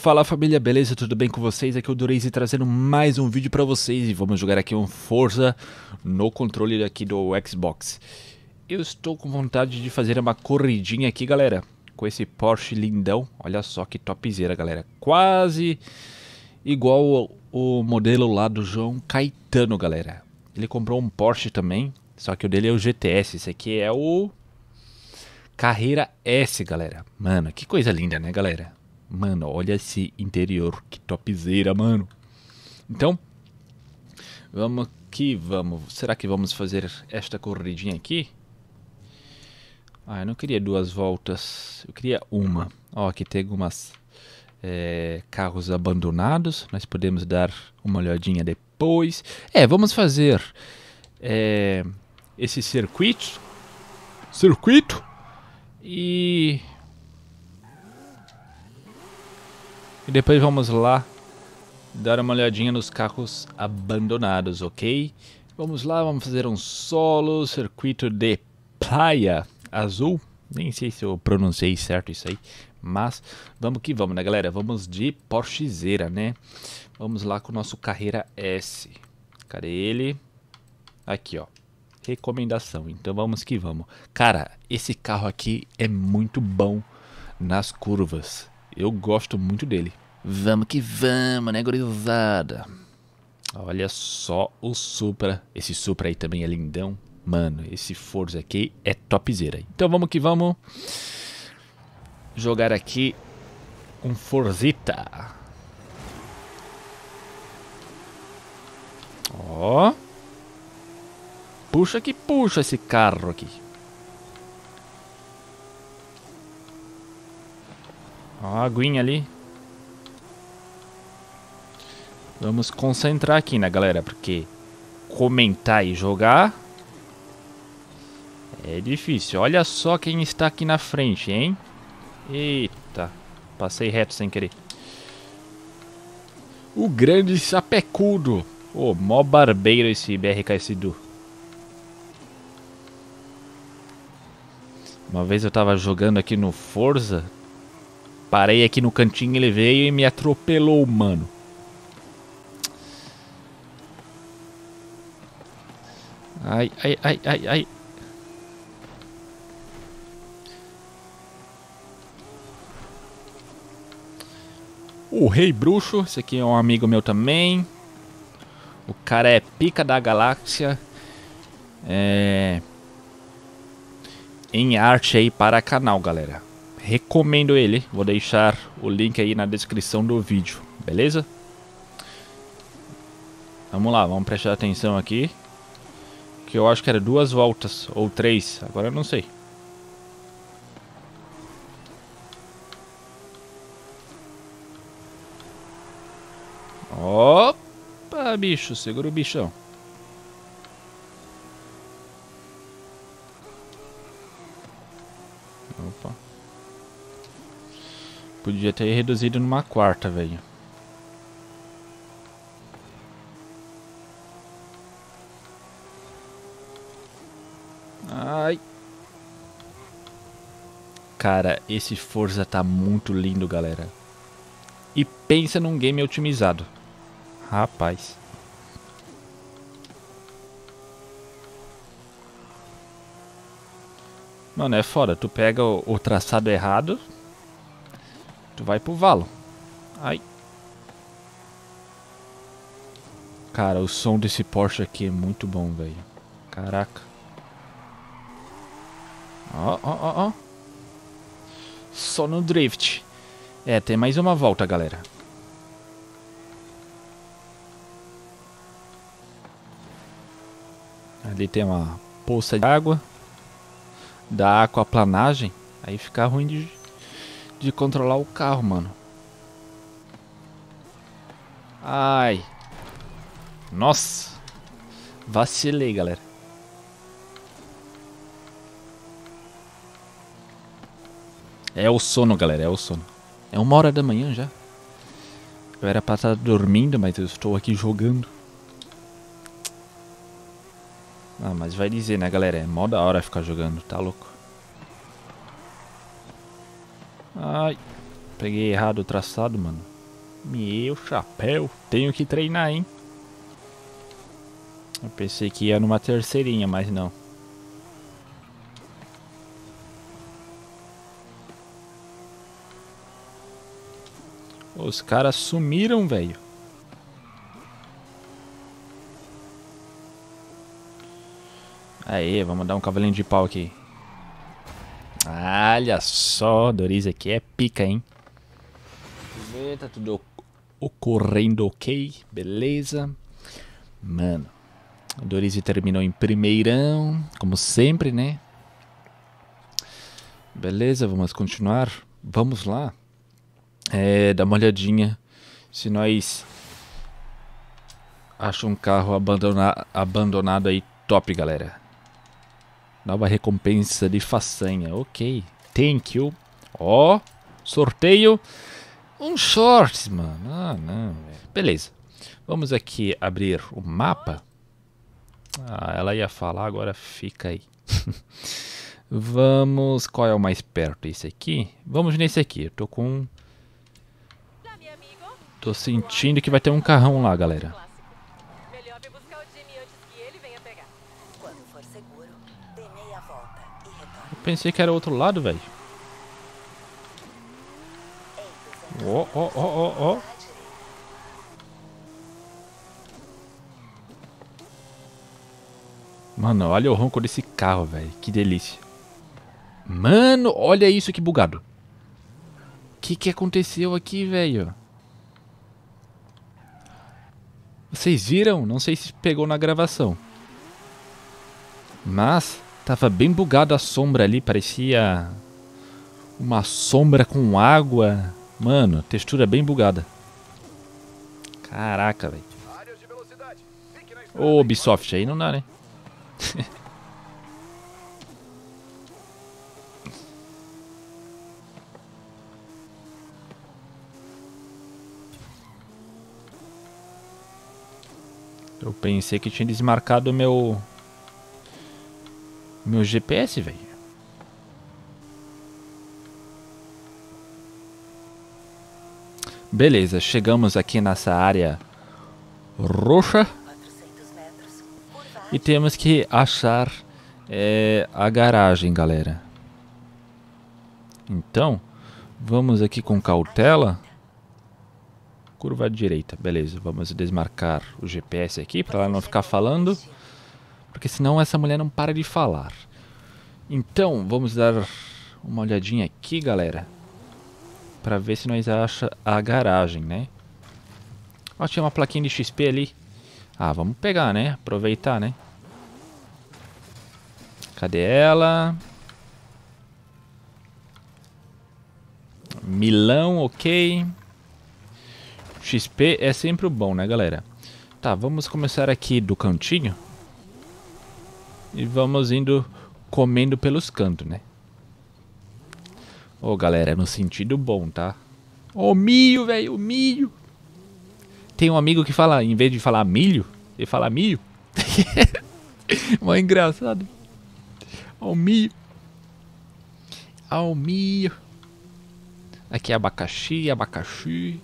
Fala família, beleza? Tudo bem com vocês? Aqui é o Doreize trazendo mais um vídeo pra vocês e vamos jogar aqui um Forza no controle aqui do Xbox. Eu estou com vontade de fazer uma corridinha aqui, galera, com esse Porsche lindão. Olha só que topzera, galera. Quase igual o modelo lá do João Caetano, galera. Ele comprou um Porsche também, só que o dele é o GTS. Esse aqui é o Carreira S, galera. Mano, que coisa linda, né, galera? Mano, olha esse interior, que topzera, mano. Então, vamos que vamos. Será que vamos fazer esta corridinha aqui? Ah, eu não queria duas voltas, eu queria uma. Ó, aqui tem algumas é, carros abandonados, nós podemos dar uma olhadinha depois. É, vamos fazer é, esse circuito. Circuito. E E depois vamos lá dar uma olhadinha nos carros abandonados, ok? Vamos lá, vamos fazer um solo circuito de praia azul. Nem sei se eu pronunciei certo isso aí, mas vamos que vamos, né, galera? Vamos de Porschezeira, né? Vamos lá com o nosso Carreira S. Cadê ele? Aqui, ó. Recomendação. Então vamos que vamos. Cara, esse carro aqui é muito bom nas curvas. Eu gosto muito dele. Vamos que vamos, né, gurizada? Olha só o Supra. Esse Supra aí também é lindão. Mano, esse Forza aqui é topzera. Então vamos que vamos jogar aqui um Forzita. Ó. Puxa que puxa esse carro aqui. Ó, a aguinha ali. Vamos concentrar aqui, né, galera? Porque comentar e jogar é difícil. Olha só quem está aqui na frente, hein? Eita, passei reto sem querer. O grande sapecudo. Ô, oh, mó barbeiro esse BRK Sidu. Uma vez eu tava jogando aqui no Forza, Parei aqui no cantinho, ele veio e me atropelou, mano. Ai, ai, ai, ai, ai. O Rei Bruxo, esse aqui é um amigo meu também. O cara é pica da galáxia. É... Em arte aí para canal, galera recomendo ele. Vou deixar o link aí na descrição do vídeo, beleza? Vamos lá, vamos prestar atenção aqui. Que eu acho que era duas voltas, ou três, agora eu não sei. Opa, bicho, segura o bichão. Opa. Podia ter reduzido numa quarta, velho. Ai. Cara, esse Forza tá muito lindo, galera. E pensa num game otimizado. Rapaz. Mano, é foda. Tu pega o, o traçado errado, Tu vai pro valo. Ai. Cara, o som desse Porsche aqui é muito bom, velho. Caraca. Ó, ó, ó, ó. Só no drift. É, tem mais uma volta, galera. Ali tem uma poça de água. Da aquaplanagem. Aí fica ruim de de controlar o carro, mano. Ai. Nossa. Vacilei, galera. É o sono, galera, é o sono. É uma hora da manhã já. Eu era pra estar dormindo, mas eu estou aqui jogando. Ah, mas vai dizer, né, galera? É mó da hora ficar jogando, tá louco? Ai. Peguei errado o traçado, mano. Meu chapéu. Tenho que treinar, hein? Eu pensei que ia numa terceirinha, mas não. Os caras sumiram, velho. Aí, vamos dar um cavalinho de pau aqui. Olha só, Doris aqui é pica, hein? Tá tudo ocorrendo ok, beleza. Mano, Doris terminou em primeirão, como sempre, né? Beleza, vamos continuar. Vamos lá. É, dá uma olhadinha se nós achamos um carro abandona abandonado aí top, galera. Nova recompensa de façanha. Ok. Thank you. Ó. Oh, sorteio. Um shorts, mano. Ah, não. Beleza. Vamos aqui abrir o mapa. Ah, ela ia falar, agora fica aí. Vamos. Qual é o mais perto? Esse aqui? Vamos nesse aqui. Eu tô com. Tô sentindo que vai ter um carrão lá, galera. pensei que era outro lado, velho. Ó, ó, ó, ó, ó. Mano, olha o ronco desse carro, velho. Que delícia. Mano, olha isso que bugado. O que, que aconteceu aqui, velho? Vocês viram? Não sei se pegou na gravação. Mas Tava bem bugado a sombra ali, parecia uma sombra com água. Mano, textura bem bugada. Caraca, velho. Ô, Ubisoft, aí não dá, né? Eu pensei que tinha desmarcado meu meu GPS, velho. Beleza, chegamos aqui nessa área roxa. E temos que achar é, a garagem, galera. Então, vamos aqui com cautela. Curva à direita, beleza. Vamos desmarcar o GPS aqui para ela não ficar falando. Porque senão essa mulher não para de falar. Então, vamos dar uma olhadinha aqui, galera. Pra ver se nós acha a garagem, né? Ó, tinha uma plaquinha de XP ali. Ah, vamos pegar, né? Aproveitar, né? Cadê ela? Milão, ok. XP é sempre o bom, né, galera? Tá, vamos começar aqui do cantinho. E vamos indo comendo pelos cantos, né? Ô, oh, galera, no sentido bom, tá? Ô, oh, milho, velho, milho. Tem um amigo que fala, em vez de falar milho, ele fala milho. Mó engraçado. Ó, milho. Ó, milho. Aqui é abacaxi, abacaxi.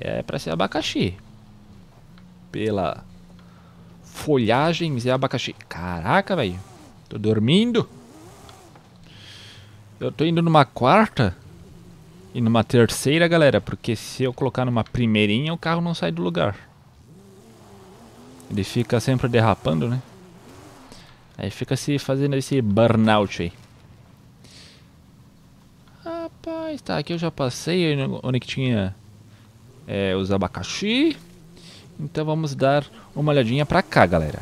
É pra ser abacaxi. Pela folhagens e abacaxi. Caraca, velho. Tô dormindo. Eu tô indo numa quarta e numa terceira, galera, porque se eu colocar numa primeirinha, o carro não sai do lugar. Ele fica sempre derrapando, né? Aí fica se fazendo esse burnout aí. Rapaz, tá, aqui eu já passei onde que tinha é, os abacaxi. Então vamos dar uma olhadinha pra cá, galera.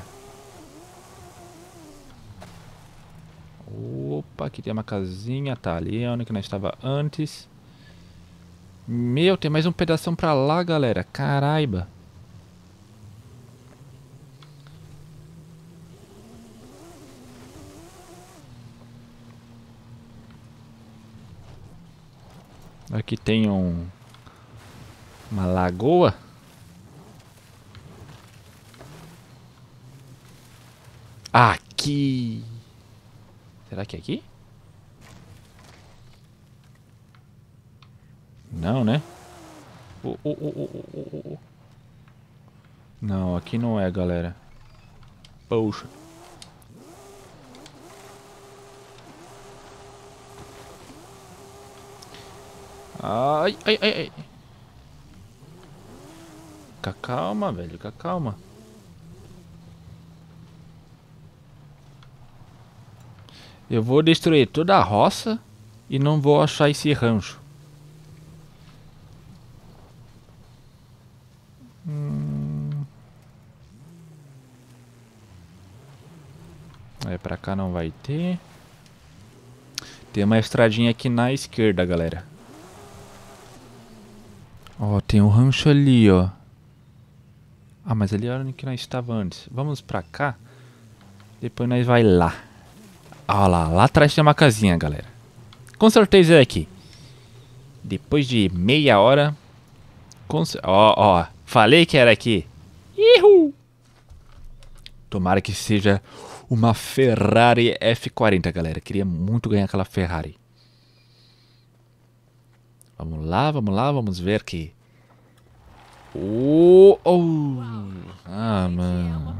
Opa, aqui tem uma casinha, tá ali, onde que nós estava antes. Meu, tem mais um pedaço pra lá, galera. Caraiba. Aqui tem um uma lagoa. Aqui. Será que é aqui? Não, né? Oh, oh, oh, não, aqui não é, galera. Poxa. Ai, ai, ai, ai. Calma, velho. Fica calma. Eu vou destruir toda a roça e não vou achar esse rancho. Hum. É, pra cá não vai ter. Tem uma estradinha aqui na esquerda, galera. Ó, tem um rancho ali, ó. Ah, mas ali era onde nós estávamos antes. Vamos pra cá. Depois nós vai lá. Olha lá, lá atrás tem uma casinha, galera. Com certeza é aqui. Depois de meia hora... Ó, ó, falei que era aqui. Ihu! Tomara que seja uma Ferrari F40, galera. Queria muito ganhar aquela Ferrari. Vamos lá, vamos lá, vamos ver que... Oh, oh. Ah, mano.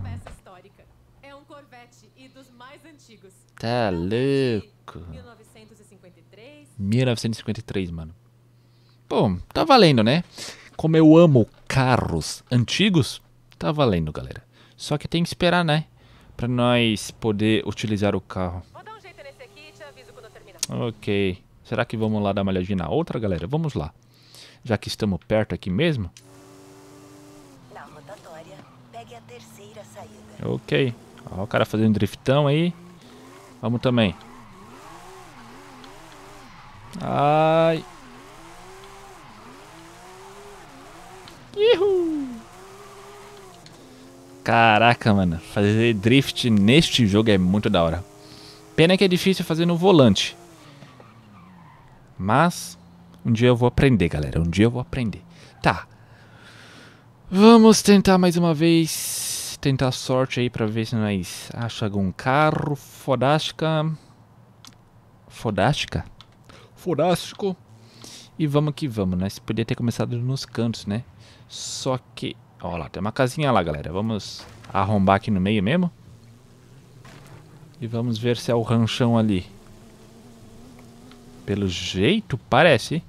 É um Corvette e dos mais antigos. Tá louco. 1953. 1953, mano. Pô, tá valendo, né? Como eu amo carros antigos, tá valendo, galera. Só que tem que esperar, né? Pra nós poder utilizar o carro. Vou dar um jeito nesse aqui e te aviso quando terminar. Ok. Será que vamos lá dar uma olhadinha na outra, galera? Vamos lá. Já que estamos perto aqui mesmo. Pegue a terceira saída. Ok. Ó, o cara fazendo driftão aí. Vamos também. Ai. Ihu. Caraca, mano. Fazer drift neste jogo é muito da hora. Pena que é difícil fazer no volante. Mas um dia eu vou aprender, galera. Um dia eu vou aprender. Tá. Vamos tentar mais uma vez. Tentar sorte aí pra ver se nós achamos algum carro. Fodástica. Fodástica? Fodástico. E vamos que vamos. Nós podia ter começado nos cantos, né? Só que... Ó lá, tem uma casinha lá, galera. Vamos arrombar aqui no meio mesmo. E vamos ver se é o ranchão ali. Pelo jeito, parece.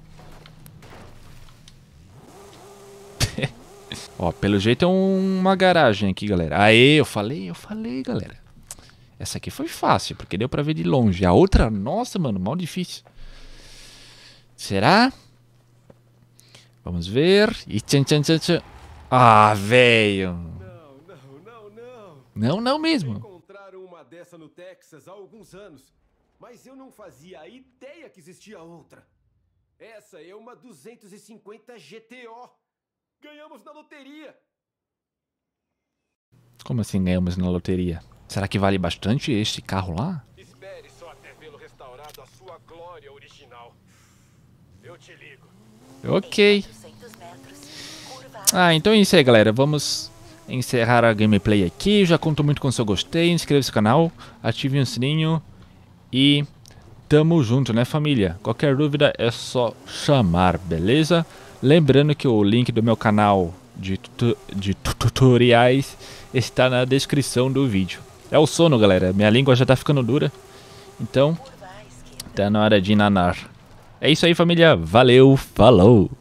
Ó, pelo jeito é um, uma garagem aqui, galera. Aê, eu falei, eu falei, galera. Essa aqui foi fácil, porque deu pra ver de longe. A outra, nossa, mano, mal difícil. Será? Vamos ver. E tchan, tchan, tchan, tchan. Ah, velho. Não, não, não, não. Não, não mesmo. Encontraram uma dessa no Texas há alguns anos. Mas eu não fazia ideia que existia outra. Essa é uma 250 GTO. Ganhamos na loteria. Como assim ganhamos na loteria? Será que vale bastante este carro lá? Espere só até vê-lo restaurado à sua glória original. Eu te ligo. Ok. Ah, então é isso aí, galera. Vamos encerrar a gameplay aqui. Já conto muito com o seu gostei. Inscreva-se no canal, ative o sininho. E tamo junto, né família? Qualquer dúvida é só chamar, beleza? Lembrando que o link do meu canal de, de tutoriais está na descrição do vídeo. É o sono, galera. Minha língua já tá ficando dura. Então, tá na hora de nanar. É isso aí, família. Valeu, falou!